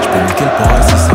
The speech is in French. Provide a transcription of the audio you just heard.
Je peux niquer le paradis